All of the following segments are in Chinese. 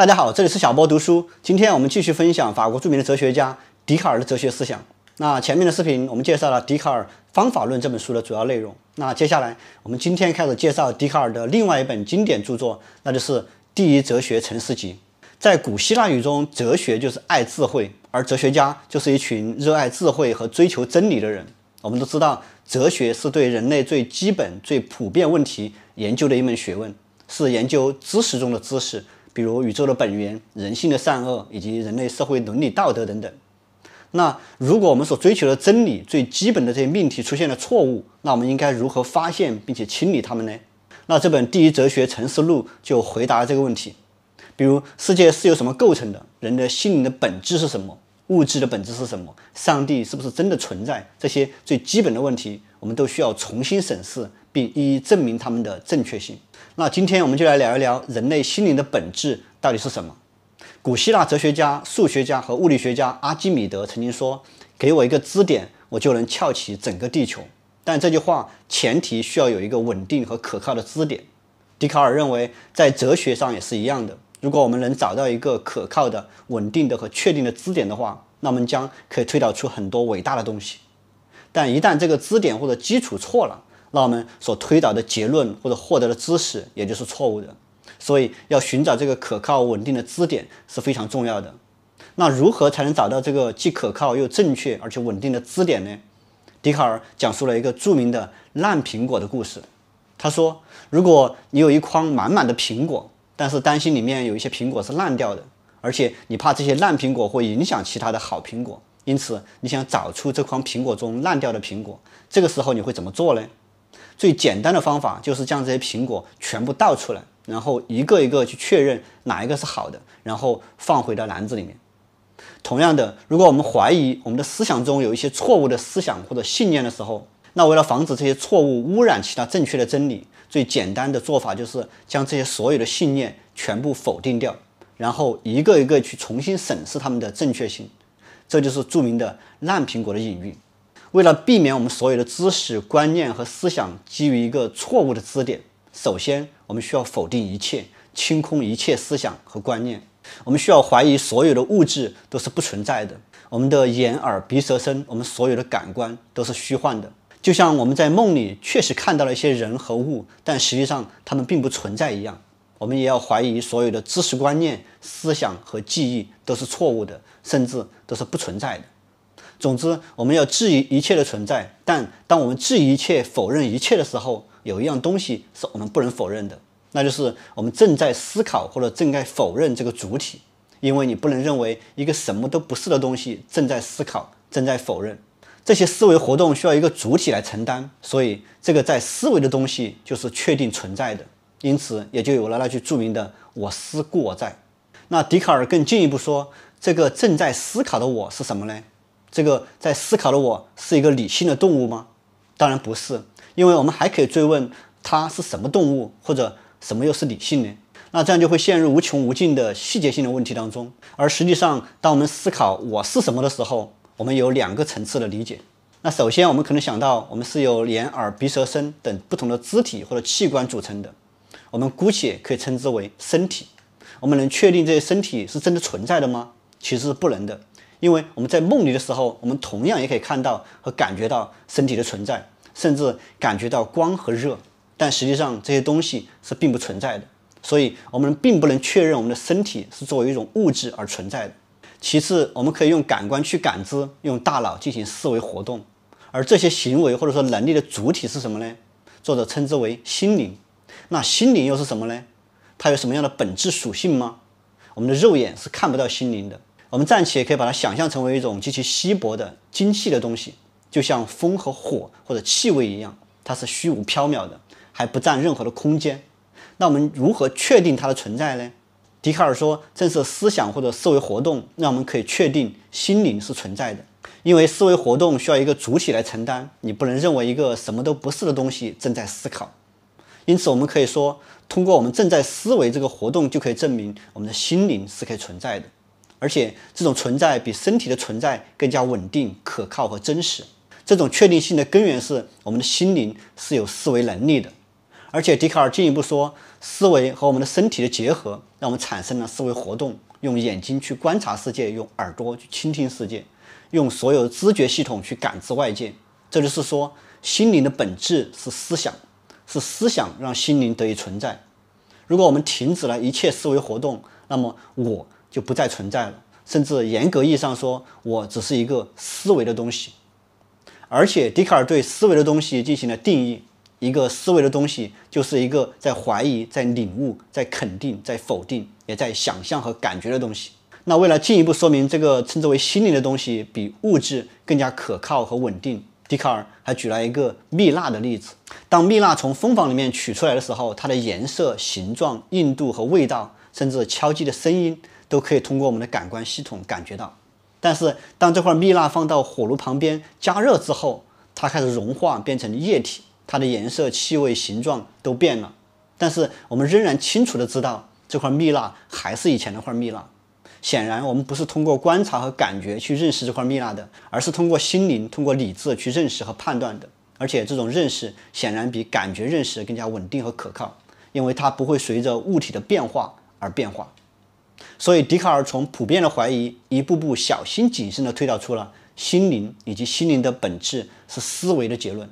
大家好，这里是小波读书。今天我们继续分享法国著名的哲学家笛卡尔的哲学思想。那前面的视频我们介绍了笛卡尔《方法论》这本书的主要内容。那接下来我们今天开始介绍笛卡尔的另外一本经典著作，那就是《第一哲学陈思集》。在古希腊语中，哲学就是爱智慧，而哲学家就是一群热爱智慧和追求真理的人。我们都知道，哲学是对人类最基本、最普遍问题研究的一门学问，是研究知识中的知识。比如宇宙的本源、人性的善恶以及人类社会伦理道德等等。那如果我们所追求的真理最基本的这些命题出现了错误，那我们应该如何发现并且清理它们呢？那这本《第一哲学沉思录》就回答了这个问题。比如世界是由什么构成的？人的心灵的本质是什么？物质的本质是什么？上帝是不是真的存在？这些最基本的问题，我们都需要重新审视，并一一证明它们的正确性。那今天我们就来聊一聊人类心灵的本质到底是什么。古希腊哲学家、数学家和物理学家阿基米德曾经说：“给我一个支点，我就能翘起整个地球。”但这句话前提需要有一个稳定和可靠的支点。笛卡尔认为，在哲学上也是一样的。如果我们能找到一个可靠的、稳定的和确定的支点的话，那我们将可以推导出很多伟大的东西。但一旦这个支点或者基础错了，那我们所推导的结论或者获得的知识也就是错误的，所以要寻找这个可靠稳定的支点是非常重要的。那如何才能找到这个既可靠又正确而且稳定的支点呢？笛卡尔讲述了一个著名的烂苹果的故事。他说，如果你有一筐满满的苹果，但是担心里面有一些苹果是烂掉的，而且你怕这些烂苹果会影响其他的好苹果，因此你想找出这筐苹果中烂掉的苹果，这个时候你会怎么做呢？最简单的方法就是将这些苹果全部倒出来，然后一个一个去确认哪一个是好的，然后放回到篮子里面。同样的，如果我们怀疑我们的思想中有一些错误的思想或者信念的时候，那为了防止这些错误污染其他正确的真理，最简单的做法就是将这些所有的信念全部否定掉，然后一个一个去重新审视它们的正确性。这就是著名的烂苹果的隐喻。为了避免我们所有的知识、观念和思想基于一个错误的支点，首先我们需要否定一切，清空一切思想和观念。我们需要怀疑所有的物质都是不存在的。我们的眼、耳、鼻、舌、身，我们所有的感官都是虚幻的。就像我们在梦里确实看到了一些人和物，但实际上他们并不存在一样。我们也要怀疑所有的知识观念、思想和记忆都是错误的，甚至都是不存在的。总之，我们要质疑一切的存在，但当我们质疑一切、否认一切的时候，有一样东西是我们不能否认的，那就是我们正在思考或者正在否认这个主体。因为你不能认为一个什么都不是的东西正在思考、正在否认。这些思维活动需要一个主体来承担，所以这个在思维的东西就是确定存在的。因此，也就有了那句著名的“我思故我在”。那笛卡尔更进一步说，这个正在思考的我是什么呢？这个在思考的我是一个理性的动物吗？当然不是，因为我们还可以追问它是什么动物，或者什么又是理性呢？那这样就会陷入无穷无尽的细节性的问题当中。而实际上，当我们思考我是什么的时候，我们有两个层次的理解。那首先，我们可能想到我们是由眼、耳、鼻、舌、身等不同的肢体或者器官组成的，我们姑且可以称之为身体。我们能确定这些身体是真的存在的吗？其实是不能的。因为我们在梦里的时候，我们同样也可以看到和感觉到身体的存在，甚至感觉到光和热，但实际上这些东西是并不存在的，所以我们并不能确认我们的身体是作为一种物质而存在的。其次，我们可以用感官去感知，用大脑进行思维活动，而这些行为或者说能力的主体是什么呢？作者称之为心灵。那心灵又是什么呢？它有什么样的本质属性吗？我们的肉眼是看不到心灵的。我们暂且可以把它想象成为一种极其稀薄的精细的东西，就像风和火或者气味一样，它是虚无缥缈的，还不占任何的空间。那我们如何确定它的存在呢？笛卡尔说，正是思想或者思维活动，让我们可以确定心灵是存在的。因为思维活动需要一个主体来承担，你不能认为一个什么都不是的东西正在思考。因此，我们可以说，通过我们正在思维这个活动，就可以证明我们的心灵是可以存在的。而且这种存在比身体的存在更加稳定、可靠和真实。这种确定性的根源是我们的心灵是有思维能力的。而且笛卡尔进一步说，思维和我们的身体的结合让我们产生了思维活动，用眼睛去观察世界，用耳朵去倾听世界，用所有知觉系统去感知外界。这就是说，心灵的本质是思想，是思想让心灵得以存在。如果我们停止了一切思维活动，那么我就不再存在了。甚至严格意义上说，我只是一个思维的东西。而且，笛卡尔对思维的东西进行了定义：一个思维的东西，就是一个在怀疑、在领悟、在肯定、在否定，也在想象和感觉的东西。那为了进一步说明这个称之为心灵的东西比物质更加可靠和稳定，笛卡尔还举了一个蜜蜡的例子。当蜜蜡从蜂房里面取出来的时候，它的颜色、形状、硬度和味道，甚至敲击的声音。都可以通过我们的感官系统感觉到，但是当这块蜜蜡放到火炉旁边加热之后，它开始融化变成液体，它的颜色、气味、形状都变了。但是我们仍然清楚的知道这块蜜蜡还是以前那块蜜蜡。显然，我们不是通过观察和感觉去认识这块蜜蜡的，而是通过心灵、通过理智去认识和判断的。而且这种认识显然比感觉认识更加稳定和可靠，因为它不会随着物体的变化而变化。所以，笛卡尔从普遍的怀疑，一步步小心谨慎地推导出了心灵以及心灵的本质是思维的结论。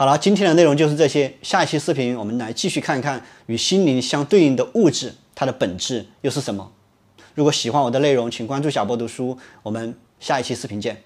好了，今天的内容就是这些。下一期视频我们来继续看一看与心灵相对应的物质，它的本质又是什么？如果喜欢我的内容，请关注小波读书。我们下一期视频见。